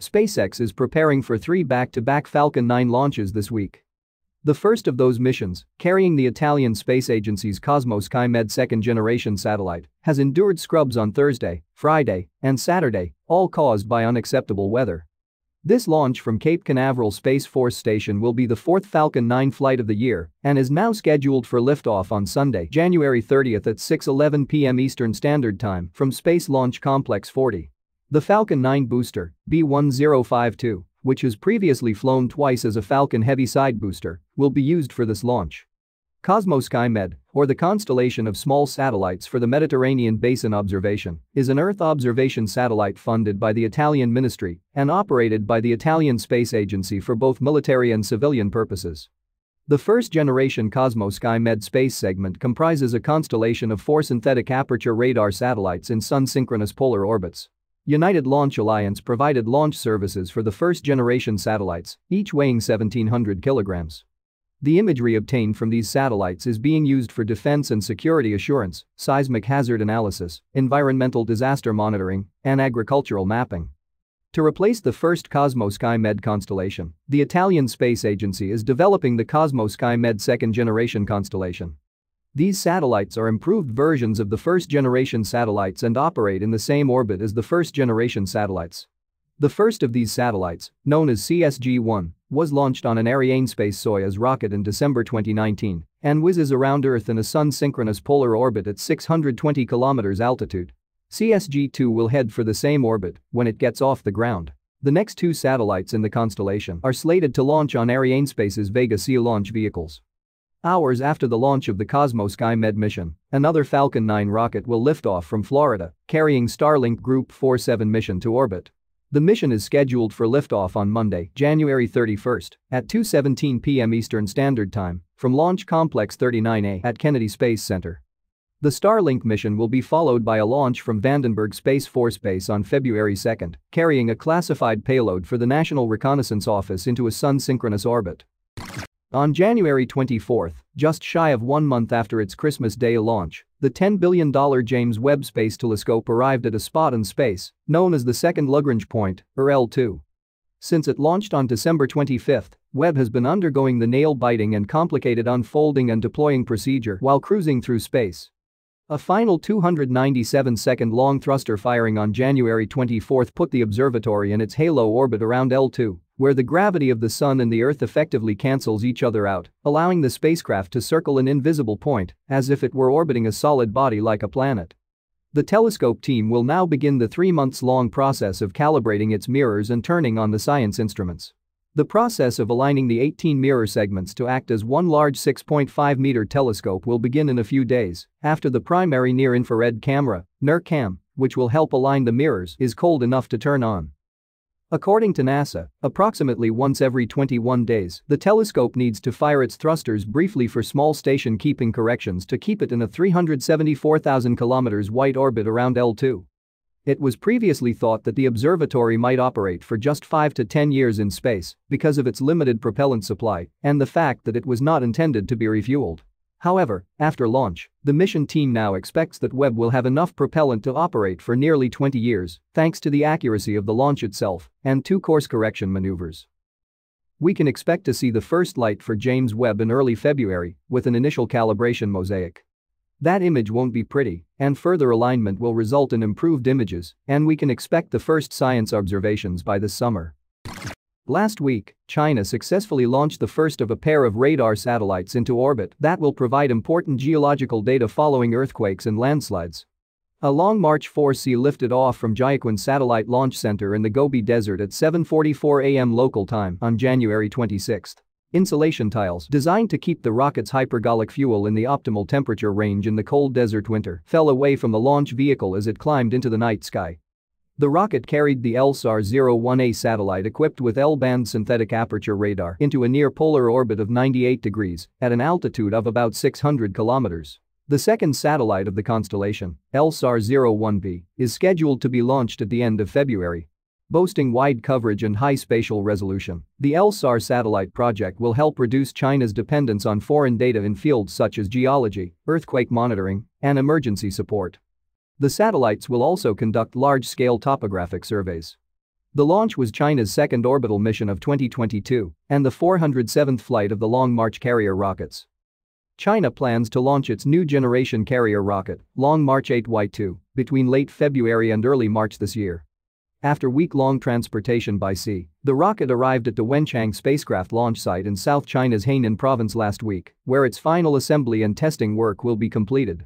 SpaceX is preparing for three back-to-back Falcon 9 launches this week. The first of those missions, carrying the Italian space agency's Cosmos SkyMed second-generation satellite, has endured scrubs on Thursday, Friday, and Saturday, all caused by unacceptable weather. This launch from Cape Canaveral Space Force Station will be the fourth Falcon 9 flight of the year and is now scheduled for liftoff on Sunday, January 30 at 6:11 p.m. Eastern Standard Time from Space Launch Complex 40. The Falcon 9 booster, B1052, which has previously flown twice as a Falcon Heavy side booster, will be used for this launch. Cosmo SkyMed, or the constellation of small satellites for the Mediterranean Basin Observation, is an Earth observation satellite funded by the Italian ministry and operated by the Italian Space Agency for both military and civilian purposes. The first-generation Cosmo SkyMed space segment comprises a constellation of four synthetic aperture radar satellites in sun-synchronous polar orbits. United Launch Alliance provided launch services for the first-generation satellites, each weighing 1,700 kilograms. The imagery obtained from these satellites is being used for defense and security assurance, seismic hazard analysis, environmental disaster monitoring, and agricultural mapping. To replace the first Cosmo SkyMed constellation, the Italian Space Agency is developing the Cosmo SkyMed second-generation constellation. These satellites are improved versions of the first-generation satellites and operate in the same orbit as the first-generation satellites. The first of these satellites, known as CSG-1, was launched on an Arianespace Soyuz rocket in December 2019 and whizzes around Earth in a sun-synchronous polar orbit at 620 km altitude. CSG-2 will head for the same orbit when it gets off the ground. The next two satellites in the constellation are slated to launch on Arianespace's Vega C launch vehicles. Hours after the launch of the Cosmo SkyMed mission, another Falcon 9 rocket will lift off from Florida, carrying Starlink Group 47 mission to orbit. The mission is scheduled for liftoff on Monday, January 31 at 2.17 p.m. Eastern Standard Time from Launch Complex 39A at Kennedy Space Center. The Starlink mission will be followed by a launch from Vandenberg Space Force Base on February 2, carrying a classified payload for the National Reconnaissance Office into a sun-synchronous orbit. On January 24, just shy of one month after its Christmas Day launch, the $10 billion James Webb Space Telescope arrived at a spot in space known as the Second Lagrange Point, or L2. Since it launched on December 25, Webb has been undergoing the nail-biting and complicated unfolding and deploying procedure while cruising through space. A final 297-second long thruster firing on January 24 put the observatory in its halo orbit around L2, where the gravity of the sun and the earth effectively cancels each other out, allowing the spacecraft to circle an invisible point as if it were orbiting a solid body like a planet. The telescope team will now begin the three months long process of calibrating its mirrors and turning on the science instruments. The process of aligning the 18 mirror segments to act as one large 6.5 meter telescope will begin in a few days after the primary near-infrared camera, NIRCam, which will help align the mirrors, is cold enough to turn on. According to NASA, approximately once every 21 days, the telescope needs to fire its thrusters briefly for small station keeping corrections to keep it in a 374,000 km white orbit around L2. It was previously thought that the observatory might operate for just 5 to 10 years in space because of its limited propellant supply and the fact that it was not intended to be refueled. However, after launch, the mission team now expects that Webb will have enough propellant to operate for nearly 20 years thanks to the accuracy of the launch itself and two course correction maneuvers. We can expect to see the first light for James Webb in early February with an initial calibration mosaic. That image won't be pretty, and further alignment will result in improved images, and we can expect the first science observations by this summer. Last week, China successfully launched the first of a pair of radar satellites into orbit that will provide important geological data following earthquakes and landslides. A Long March 4C lifted off from Jiuquan Satellite Launch Center in the Gobi Desert at 7.44 am local time on January 26. Insulation tiles designed to keep the rocket's hypergolic fuel in the optimal temperature range in the cold desert winter fell away from the launch vehicle as it climbed into the night sky. The rocket carried the LSAR-01A satellite equipped with L-band synthetic aperture radar into a near-polar orbit of 98 degrees at an altitude of about 600 kilometers. The second satellite of the constellation, LSAR-01B, is scheduled to be launched at the end of February. Boasting wide coverage and high spatial resolution, the LSAR satellite project will help reduce China's dependence on foreign data in fields such as geology, earthquake monitoring, and emergency support. The satellites will also conduct large-scale topographic surveys. The launch was China's second orbital mission of 2022 and the 407th flight of the Long March carrier rockets. China plans to launch its new generation carrier rocket, Long March 8Y2, between late February and early March this year. After week-long transportation by sea, the rocket arrived at the Wenchang spacecraft launch site in South China's Hainan province last week, where its final assembly and testing work will be completed.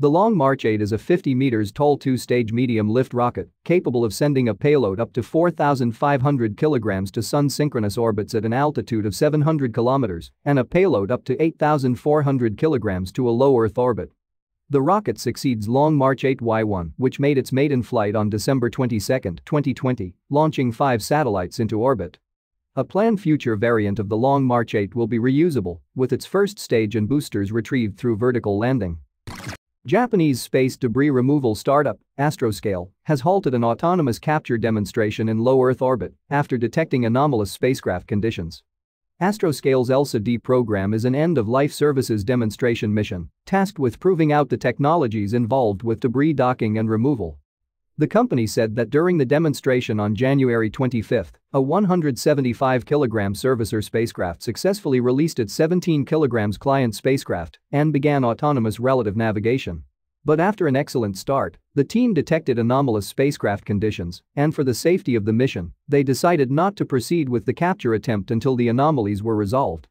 The Long March 8 is a 50 meters tall two-stage medium-lift rocket capable of sending a payload up to 4,500 kilograms to sun-synchronous orbits at an altitude of 700 kilometers and a payload up to 8,400 kilograms to a low Earth orbit. The rocket succeeds Long March 8Y1, which made its maiden flight on December 22, 2020, launching five satellites into orbit. A planned future variant of the Long March 8 will be reusable, with its first stage and boosters retrieved through vertical landing. Japanese space debris removal startup, Astroscale, has halted an autonomous capture demonstration in low Earth orbit after detecting anomalous spacecraft conditions. Astroscale's ELSA-D program is an end-of-life services demonstration mission tasked with proving out the technologies involved with debris docking and removal the company said that during the demonstration on January 25, a 175 kg servicer spacecraft successfully released its 17 kg client spacecraft and began autonomous relative navigation. But after an excellent start, the team detected anomalous spacecraft conditions, and for the safety of the mission, they decided not to proceed with the capture attempt until the anomalies were resolved.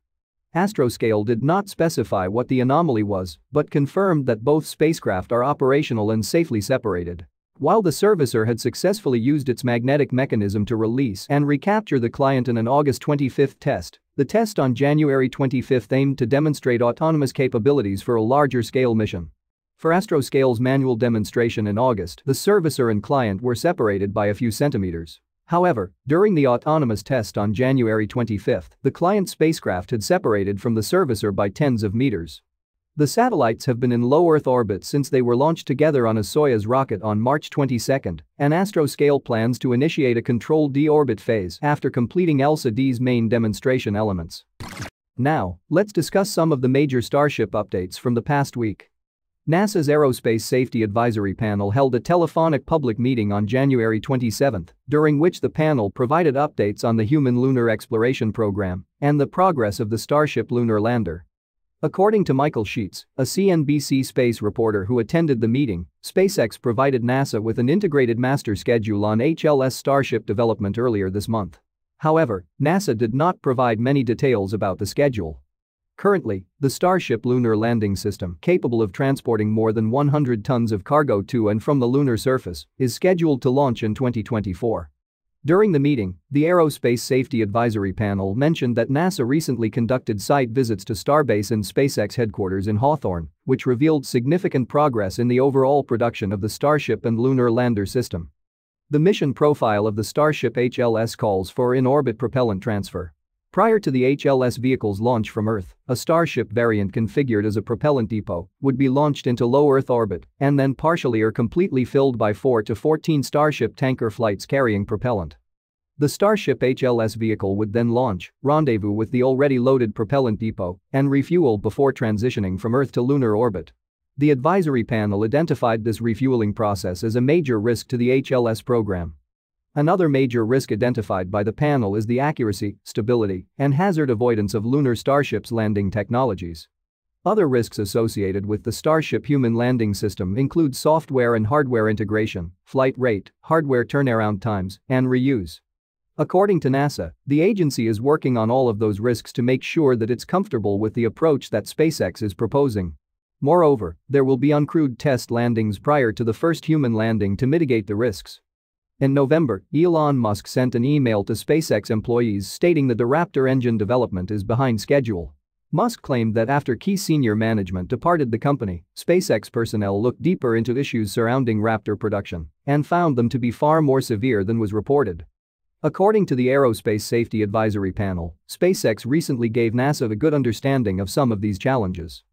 Astroscale did not specify what the anomaly was, but confirmed that both spacecraft are operational and safely separated. While the servicer had successfully used its magnetic mechanism to release and recapture the client in an August 25 test, the test on January 25 aimed to demonstrate autonomous capabilities for a larger scale mission. For Astroscale's manual demonstration in August, the servicer and client were separated by a few centimeters. However, during the autonomous test on January 25, the client spacecraft had separated from the servicer by tens of meters. The satellites have been in low Earth orbit since they were launched together on a Soyuz rocket on March 22, and Astroscale plans to initiate a controlled deorbit phase after completing ELSA-D's main demonstration elements. Now, let's discuss some of the major Starship updates from the past week. NASA's Aerospace Safety Advisory Panel held a telephonic public meeting on January 27, during which the panel provided updates on the Human Lunar Exploration Program and the progress of the Starship lunar lander. According to Michael Sheetz, a CNBC space reporter who attended the meeting, SpaceX provided NASA with an integrated master schedule on HLS Starship development earlier this month. However, NASA did not provide many details about the schedule. Currently, the Starship lunar landing system, capable of transporting more than 100 tons of cargo to and from the lunar surface, is scheduled to launch in 2024. During the meeting, the Aerospace Safety Advisory Panel mentioned that NASA recently conducted site visits to Starbase and SpaceX headquarters in Hawthorne, which revealed significant progress in the overall production of the Starship and Lunar Lander system. The mission profile of the Starship HLS calls for in-orbit propellant transfer. Prior to the HLS vehicle's launch from Earth, a Starship variant configured as a propellant depot would be launched into low Earth orbit and then partially or completely filled by 4 to 14 Starship tanker flights carrying propellant. The Starship HLS vehicle would then launch, rendezvous with the already loaded propellant depot, and refuel before transitioning from Earth to lunar orbit. The advisory panel identified this refueling process as a major risk to the HLS program Another major risk identified by the panel is the accuracy, stability, and hazard avoidance of lunar Starship's landing technologies. Other risks associated with the Starship human landing system include software and hardware integration, flight rate, hardware turnaround times, and reuse. According to NASA, the agency is working on all of those risks to make sure that it's comfortable with the approach that SpaceX is proposing. Moreover, there will be uncrewed test landings prior to the first human landing to mitigate the risks. In November, Elon Musk sent an email to SpaceX employees stating that the Raptor engine development is behind schedule. Musk claimed that after key senior management departed the company, SpaceX personnel looked deeper into issues surrounding Raptor production and found them to be far more severe than was reported. According to the Aerospace Safety Advisory Panel, SpaceX recently gave NASA a good understanding of some of these challenges.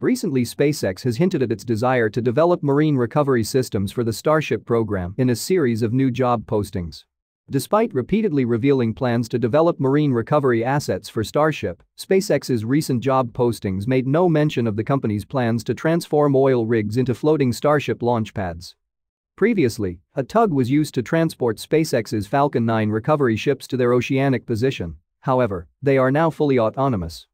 Recently SpaceX has hinted at its desire to develop marine recovery systems for the Starship program in a series of new job postings. Despite repeatedly revealing plans to develop marine recovery assets for Starship, SpaceX's recent job postings made no mention of the company's plans to transform oil rigs into floating Starship launch pads. Previously, a tug was used to transport SpaceX's Falcon 9 recovery ships to their oceanic position, however, they are now fully autonomous.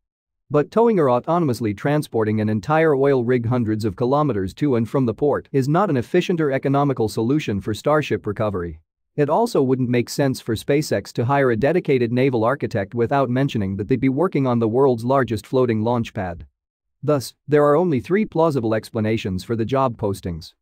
But towing or autonomously transporting an entire oil rig hundreds of kilometers to and from the port is not an efficient or economical solution for Starship recovery. It also wouldn't make sense for SpaceX to hire a dedicated naval architect without mentioning that they'd be working on the world's largest floating launch pad. Thus, there are only three plausible explanations for the job postings.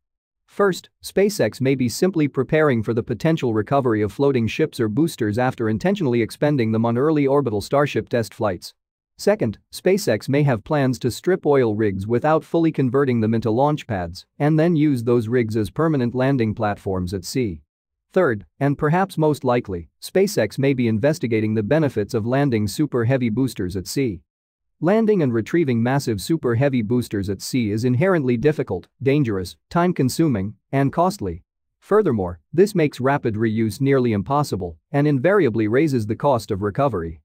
First, SpaceX may be simply preparing for the potential recovery of floating ships or boosters after intentionally expending them on early orbital Starship test flights. Second, SpaceX may have plans to strip oil rigs without fully converting them into launch pads and then use those rigs as permanent landing platforms at sea. Third, and perhaps most likely, SpaceX may be investigating the benefits of landing super heavy boosters at sea. Landing and retrieving massive super heavy boosters at sea is inherently difficult, dangerous, time-consuming, and costly. Furthermore, this makes rapid reuse nearly impossible and invariably raises the cost of recovery.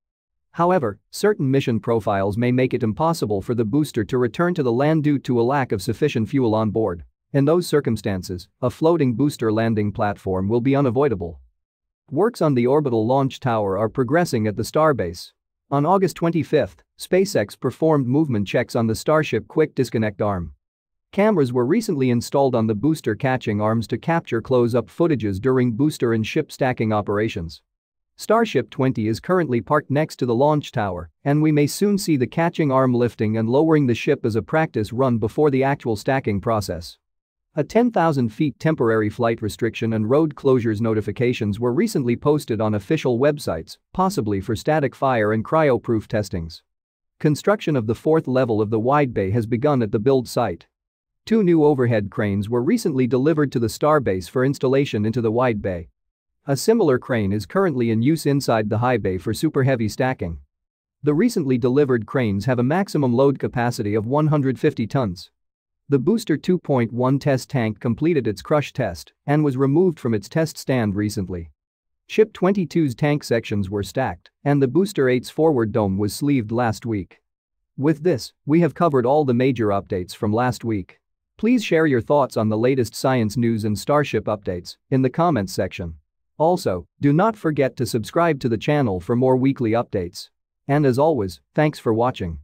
However, certain mission profiles may make it impossible for the booster to return to the land due to a lack of sufficient fuel on board. In those circumstances, a floating booster landing platform will be unavoidable. Works on the orbital launch tower are progressing at the Starbase. On August 25, SpaceX performed movement checks on the Starship Quick Disconnect arm. Cameras were recently installed on the booster catching arms to capture close-up footages during booster and ship stacking operations. Starship 20 is currently parked next to the launch tower, and we may soon see the catching arm lifting and lowering the ship as a practice run before the actual stacking process. A 10,000 feet temporary flight restriction and road closures notifications were recently posted on official websites, possibly for static fire and cryo-proof testings. Construction of the fourth level of the wide bay has begun at the build site. Two new overhead cranes were recently delivered to the Starbase for installation into the wide bay. A similar crane is currently in use inside the high bay for super heavy stacking. The recently delivered cranes have a maximum load capacity of 150 tons. The Booster 2.1 test tank completed its crush test and was removed from its test stand recently. Ship 22's tank sections were stacked, and the Booster 8's forward dome was sleeved last week. With this, we have covered all the major updates from last week. Please share your thoughts on the latest science news and Starship updates in the comments section. Also, do not forget to subscribe to the channel for more weekly updates. And as always, thanks for watching.